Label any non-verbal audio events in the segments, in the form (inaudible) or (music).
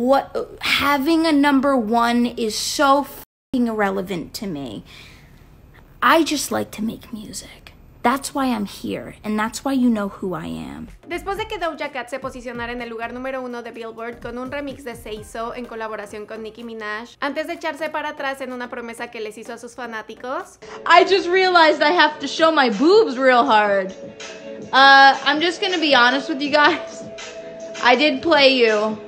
What having a number one is so fucking irrelevant to me. I just like to make music. That's why I'm here, and that's why you know who I am. Después de que Doja Cat se posicionara en el lugar número uno de Billboard con un remix de Seiso en colaboración con Nicki Minaj, antes de echarse para atrás en una promesa que les hizo a sus fanáticos, I just realized I have to show my boobs real hard. Uh, I'm just gonna be honest with you guys. I did play you.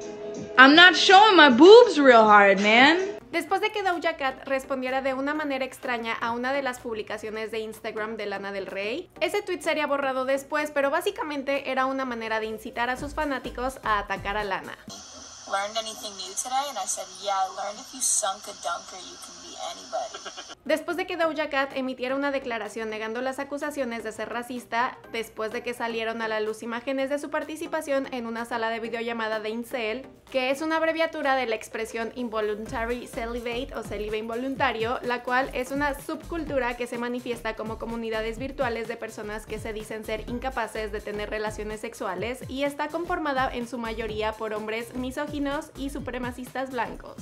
I'm not showing my boobs real hard, man. Después de que Doja Cat respondiera de una manera extraña a una de las publicaciones de Instagram de Lana del Rey, ese tweet sería borrado después, pero básicamente era una manera de incitar a sus fanáticos a atacar a Lana. Después de que Doja Cat emitiera una declaración negando las acusaciones de ser racista, después de que salieron a la luz imágenes de su participación en una sala de videollamada de Incel, que es una abreviatura de la expresión Involuntary Celibate o celibe involuntario, la cual es una subcultura que se manifiesta como comunidades virtuales de personas que se dicen ser incapaces de tener relaciones sexuales y está conformada en su mayoría por hombres misóginos y supremacistas blancos.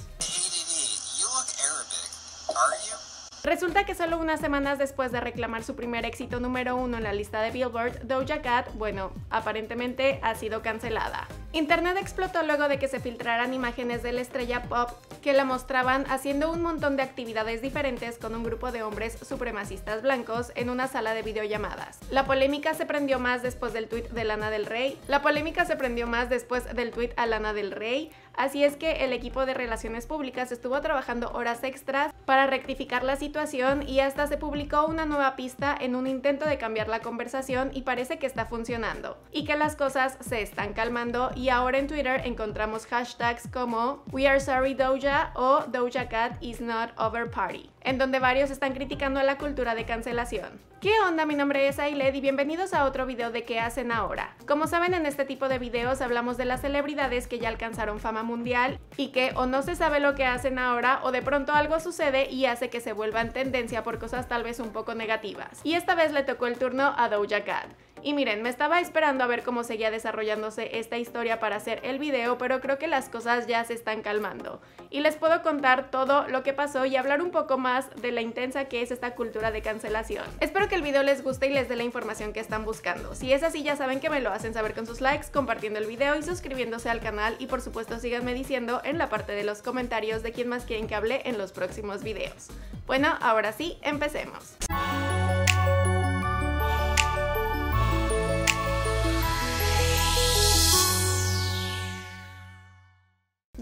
Resulta que solo unas semanas después de reclamar su primer éxito número uno en la lista de Billboard, Doja Cat, bueno, aparentemente ha sido cancelada. Internet explotó luego de que se filtraran imágenes de la estrella pop que la mostraban haciendo un montón de actividades diferentes con un grupo de hombres supremacistas blancos en una sala de videollamadas. La polémica se prendió más después del tweet de Lana del Rey. La polémica se prendió más después del tweet a Lana del Rey, así es que el equipo de relaciones públicas estuvo trabajando horas extras para rectificar la situación y hasta se publicó una nueva pista en un intento de cambiar la conversación y parece que está funcionando y que las cosas se están calmando. Y ahora en Twitter encontramos hashtags como We are sorry Doja o Doja Cat is not over party, en donde varios están criticando a la cultura de cancelación. ¿Qué onda? Mi nombre es Ailed y bienvenidos a otro video de qué hacen ahora. Como saben en este tipo de videos hablamos de las celebridades que ya alcanzaron fama mundial y que o no se sabe lo que hacen ahora o de pronto algo sucede y hace que se vuelvan tendencia por cosas tal vez un poco negativas. Y esta vez le tocó el turno a Doja Cat. Y miren, me estaba esperando a ver cómo seguía desarrollándose esta historia para hacer el video, pero creo que las cosas ya se están calmando. Y les puedo contar todo lo que pasó y hablar un poco más de la intensa que es esta cultura de cancelación. Espero que el video les guste y les dé la información que están buscando. Si es así, ya saben que me lo hacen saber con sus likes, compartiendo el video y suscribiéndose al canal. Y por supuesto, síganme diciendo en la parte de los comentarios de quién más quieren que hable en los próximos videos. Bueno, ahora sí, empecemos.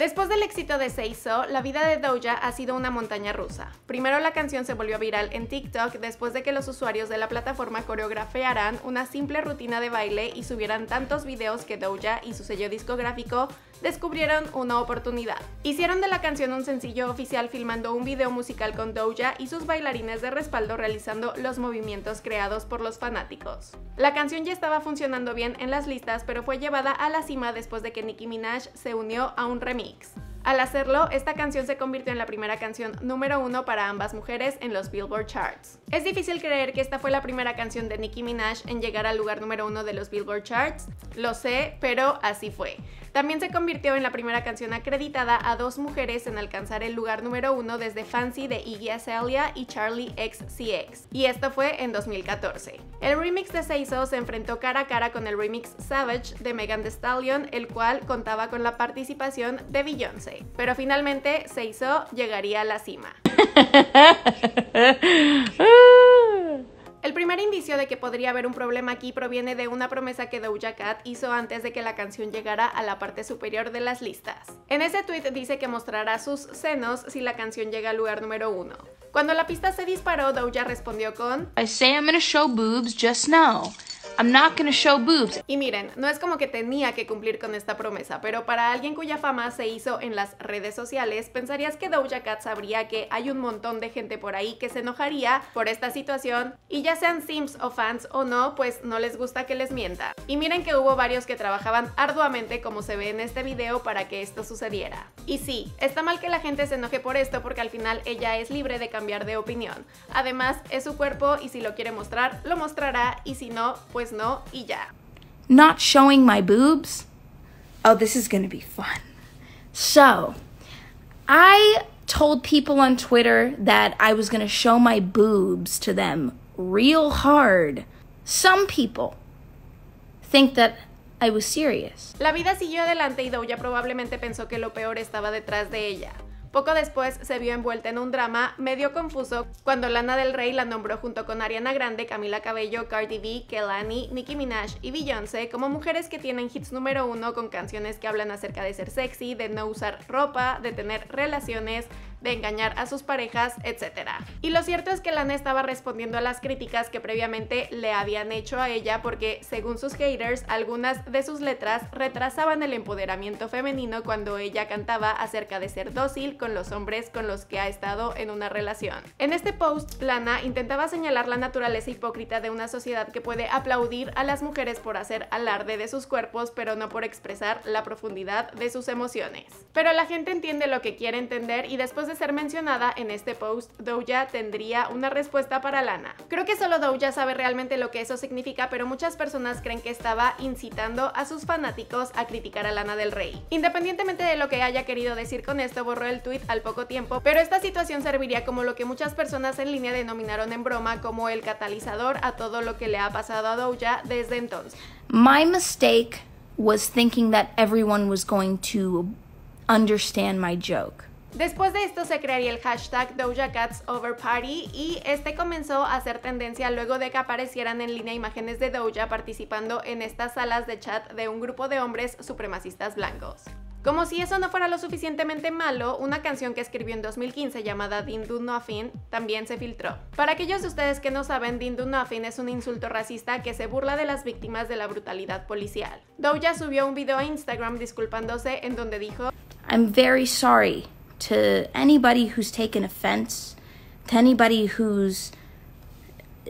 Después del éxito de Seiso, la vida de Doja ha sido una montaña rusa. Primero la canción se volvió viral en TikTok después de que los usuarios de la plataforma coreografiaran una simple rutina de baile y subieran tantos videos que Doja y su sello discográfico descubrieron una oportunidad. Hicieron de la canción un sencillo oficial filmando un video musical con Doja y sus bailarines de respaldo realizando los movimientos creados por los fanáticos. La canción ya estaba funcionando bien en las listas, pero fue llevada a la cima después de que Nicki Minaj se unió a un remix. Al hacerlo, esta canción se convirtió en la primera canción número uno para ambas mujeres en los Billboard Charts. Es difícil creer que esta fue la primera canción de Nicki Minaj en llegar al lugar número uno de los Billboard Charts, lo sé, pero así fue. También se convirtió en la primera canción acreditada a dos mujeres en alcanzar el lugar número uno desde Fancy de Iggy Azalea y Charlie XCX, y esto fue en 2014. El remix de Seiso se enfrentó cara a cara con el remix Savage de Megan Thee Stallion, el cual contaba con la participación de Beyoncé. Pero finalmente Seiso llegaría a la cima. (laughs) El primer indicio de que podría haber un problema aquí proviene de una promesa que Doja Cat hizo antes de que la canción llegara a la parte superior de las listas. En ese tweet dice que mostrará sus senos si la canción llega al lugar número uno. Cuando la pista se disparó, Doja respondió con I say I'm gonna show boobs, just know. I'm not gonna show boobs. Y miren, no es como que tenía que cumplir con esta promesa, pero para alguien cuya fama se hizo en las redes sociales, pensarías que Doja Cat sabría que hay un montón de gente por ahí que se enojaría por esta situación y ya sean sims o fans o no, pues no les gusta que les mienta. Y miren que hubo varios que trabajaban arduamente como se ve en este video para que esto sucediera. Y sí, está mal que la gente se enoje por esto porque al final ella es libre de cambiar de opinión. Además, es su cuerpo y si lo quiere mostrar, lo mostrará y si no, pues no y ya. Not showing my boobs? Oh, this is gonna be fun. So, I told people on Twitter that I was going to show my boobs to them real hard. Some people think that I was serious. La vida siguió adelante y Doja probablemente pensó que lo peor estaba detrás de ella. Poco después se vio envuelta en un drama medio confuso cuando Lana del Rey la nombró junto con Ariana Grande, Camila Cabello, Cardi B, Kelani, Nicki Minaj y Beyoncé como mujeres que tienen hits número uno con canciones que hablan acerca de ser sexy, de no usar ropa, de tener relaciones, de engañar a sus parejas, etc. Y lo cierto es que Lana estaba respondiendo a las críticas que previamente le habían hecho a ella porque, según sus haters, algunas de sus letras retrasaban el empoderamiento femenino cuando ella cantaba acerca de ser dócil con los hombres con los que ha estado en una relación. En este post, Lana intentaba señalar la naturaleza hipócrita de una sociedad que puede aplaudir a las mujeres por hacer alarde de sus cuerpos, pero no por expresar la profundidad de sus emociones. Pero la gente entiende lo que quiere entender y después de ser mencionada en este post, Doja tendría una respuesta para Lana. Creo que solo Doja sabe realmente lo que eso significa, pero muchas personas creen que estaba incitando a sus fanáticos a criticar a Lana del Rey. Independientemente de lo que haya querido decir con esto, borró el tweet al poco tiempo, pero esta situación serviría como lo que muchas personas en línea denominaron en broma como el catalizador a todo lo que le ha pasado a Doja desde entonces. My mistake was thinking that everyone was going to understand my joke. Después de esto se crearía el hashtag Doja Cats Over Party y este comenzó a hacer tendencia luego de que aparecieran en línea imágenes de Doja participando en estas salas de chat de un grupo de hombres supremacistas blancos. Como si eso no fuera lo suficientemente malo, una canción que escribió en 2015 llamada Din Do Nothing también se filtró. Para aquellos de ustedes que no saben, Din Do Nothing es un insulto racista que se burla de las víctimas de la brutalidad policial. Doja subió un video a Instagram disculpándose en donde dijo I'm very sorry to anybody who's taken offense, to anybody who's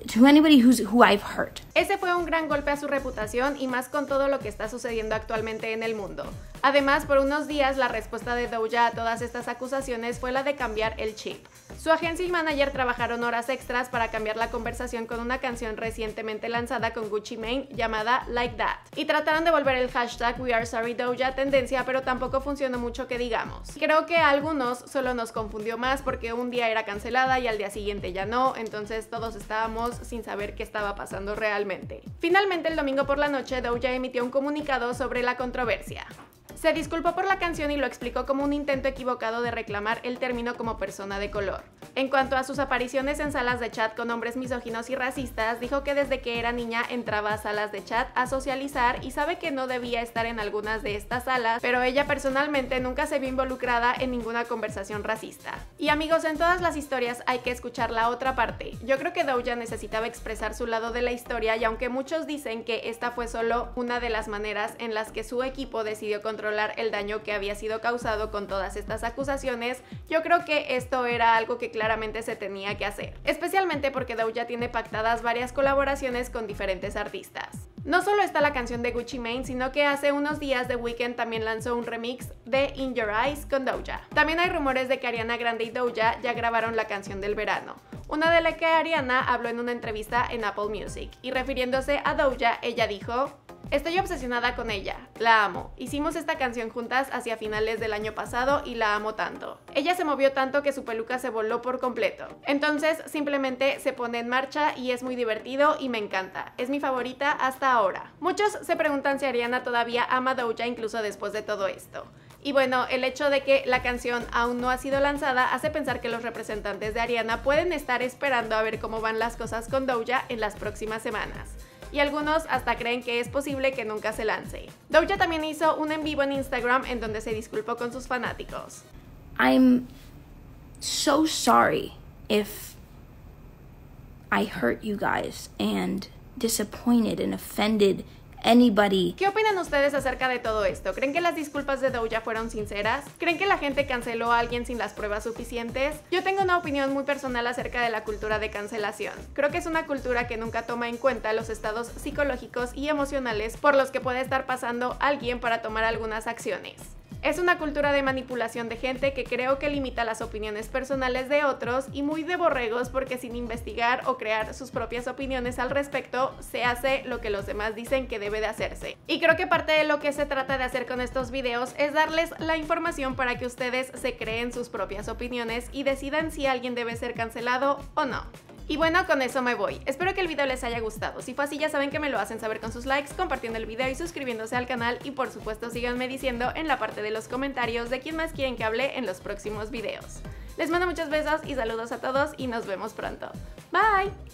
to anybody who's who I've hurt. Ese fue un gran golpe a su reputación y más con todo lo que está sucediendo actualmente en el mundo. Además, por unos días la respuesta de Doja a todas estas acusaciones fue la de cambiar el chip. Su agencia y manager trabajaron horas extras para cambiar la conversación con una canción recientemente lanzada con Gucci Mane llamada Like That. Y trataron de volver el hashtag We Are Sorry tendencia, pero tampoco funcionó mucho que digamos. Creo que a algunos solo nos confundió más porque un día era cancelada y al día siguiente ya no, entonces todos estábamos sin saber qué estaba pasando realmente. Finalmente, el domingo por la noche, Doja emitió un comunicado sobre la controversia. Se disculpó por la canción y lo explicó como un intento equivocado de reclamar el término como persona de color. En cuanto a sus apariciones en salas de chat con hombres misóginos y racistas, dijo que desde que era niña entraba a salas de chat a socializar y sabe que no debía estar en algunas de estas salas, pero ella personalmente nunca se vio involucrada en ninguna conversación racista. Y amigos, en todas las historias hay que escuchar la otra parte. Yo creo que Doja necesitaba expresar su lado de la historia y aunque muchos dicen que esta fue solo una de las maneras en las que su equipo decidió controlar el daño que había sido causado con todas estas acusaciones, yo creo que esto era algo que claramente se tenía que hacer, especialmente porque Doja tiene pactadas varias colaboraciones con diferentes artistas. No solo está la canción de Gucci Mane, sino que hace unos días The Weeknd también lanzó un remix de In Your Eyes con Doja. También hay rumores de que Ariana Grande y Doja ya grabaron la canción del verano, una de las que Ariana habló en una entrevista en Apple Music, y refiriéndose a Doja, ella dijo, Estoy obsesionada con ella, la amo. Hicimos esta canción juntas hacia finales del año pasado y la amo tanto. Ella se movió tanto que su peluca se voló por completo. Entonces simplemente se pone en marcha y es muy divertido y me encanta. Es mi favorita hasta ahora. Muchos se preguntan si Ariana todavía ama Doja incluso después de todo esto. Y bueno, el hecho de que la canción aún no ha sido lanzada hace pensar que los representantes de Ariana pueden estar esperando a ver cómo van las cosas con Doja en las próximas semanas y algunos hasta creen que es posible que nunca se lance. Doja también hizo un en vivo en Instagram en donde se disculpó con sus fanáticos. I'm so sorry if I hurt you guys and disappointed and offended ¿Qué opinan ustedes acerca de todo esto? ¿Creen que las disculpas de Doja fueron sinceras? ¿Creen que la gente canceló a alguien sin las pruebas suficientes? Yo tengo una opinión muy personal acerca de la cultura de cancelación. Creo que es una cultura que nunca toma en cuenta los estados psicológicos y emocionales por los que puede estar pasando alguien para tomar algunas acciones. Es una cultura de manipulación de gente que creo que limita las opiniones personales de otros y muy de borregos porque sin investigar o crear sus propias opiniones al respecto, se hace lo que los demás dicen que debe de hacerse. Y creo que parte de lo que se trata de hacer con estos videos es darles la información para que ustedes se creen sus propias opiniones y decidan si alguien debe ser cancelado o no. Y bueno, con eso me voy. Espero que el video les haya gustado. Si fue así, ya saben que me lo hacen saber con sus likes, compartiendo el video y suscribiéndose al canal. Y por supuesto, síganme diciendo en la parte de los comentarios de quién más quieren que hable en los próximos videos. Les mando muchos besos y saludos a todos y nos vemos pronto. Bye!